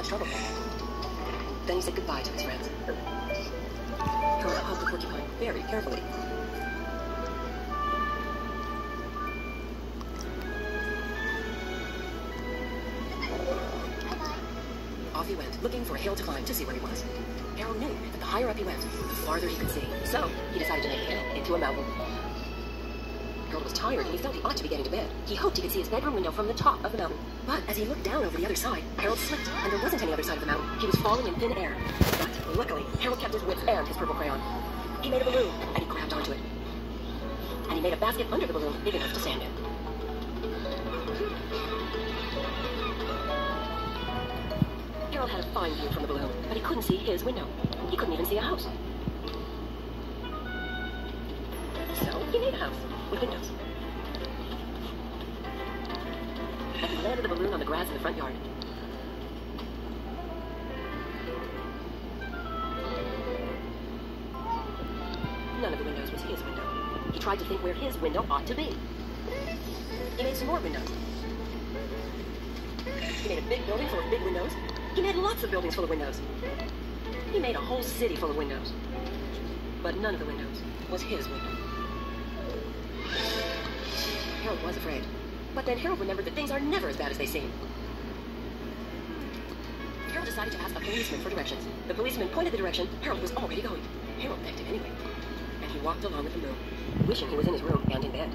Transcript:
much trouble. Then he said goodbye to his friends. Harold hugged the porcupine very carefully. Off he went, looking for a hill to climb to see where he was. Harold knew that the higher up he went, the farther he could see. So, he decided to make a hill into a mountain. Harold was tired and he felt he ought to be getting to bed. He hoped he could see his bedroom window from the top of the mountain. But as he looked down over the other side, Harold slipped, and there wasn't any other side of the mountain. He was falling in thin air. But luckily, Harold kept his wits and his purple crayon. He made a balloon, and he grabbed onto it. And he made a basket under the balloon big enough to stand in. Harold had a fine view from the balloon, but he couldn't see his window. He couldn't even see a house. He made a house with windows. He landed the balloon on the grass in the front yard. None of the windows was his window. He tried to think where his window ought to be. He made some more windows. He made a big building full of big windows. He made lots of buildings full of windows. He made a whole city full of windows. But none of the windows was his window. Harold was afraid. But then Harold remembered that things are never as bad as they seem. Harold decided to ask a policeman for directions. The policeman pointed the direction Harold was already going. Harold begged him anyway. And he walked along with the moon, wishing he was in his room and in bed.